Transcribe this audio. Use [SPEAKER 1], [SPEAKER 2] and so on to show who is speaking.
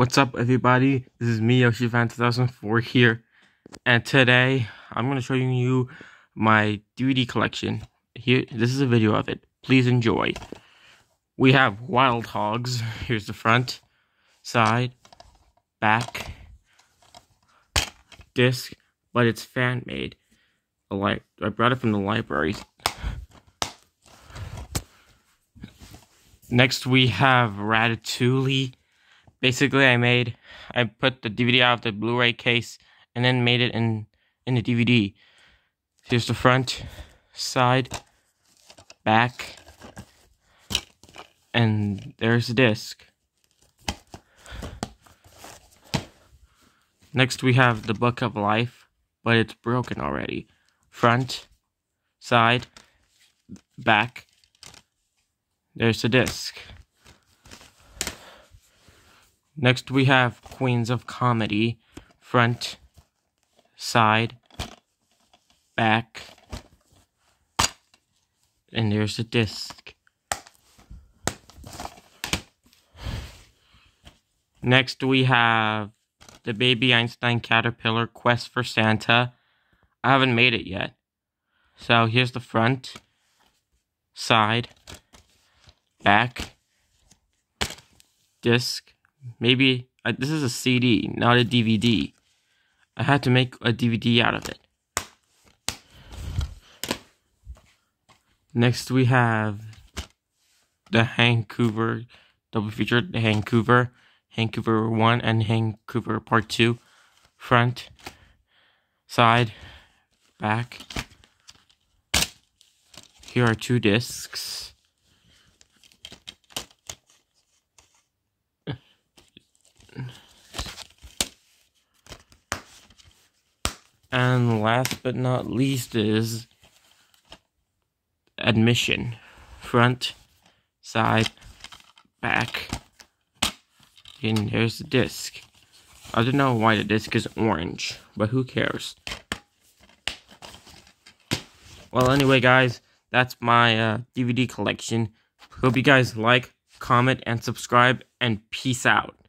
[SPEAKER 1] What's up, everybody? This is me, YoshiFan2004 here, and today I'm going to show you my DVD collection. Here, this is a video of it. Please enjoy. We have Wild Hogs. Here's the front, side, back, disc, but it's fan made. I brought it from the library. Next, we have Ratatouille basically I made I put the DVD out of the Blu-ray case and then made it in in the DVD. Here's the front, side, back, and there's the disc. Next we have the Book of Life, but it's broken already. Front, side, back. There's the disc. Next we have Queens of Comedy, front, side, back, and there's the disc. Next we have the Baby Einstein Caterpillar Quest for Santa. I haven't made it yet. So here's the front, side, back, disc, Maybe uh, this is a CD, not a DVD. I had to make a DVD out of it. Next, we have the Hangover double feature, the Hangover, Hangover 1 and Hangover Part 2. Front, side, back. Here are two discs. And last but not least is admission. Front, side, back. And there's the disc. I don't know why the disc is orange, but who cares? Well, anyway, guys, that's my uh, DVD collection. Hope you guys like, comment, and subscribe, and peace out.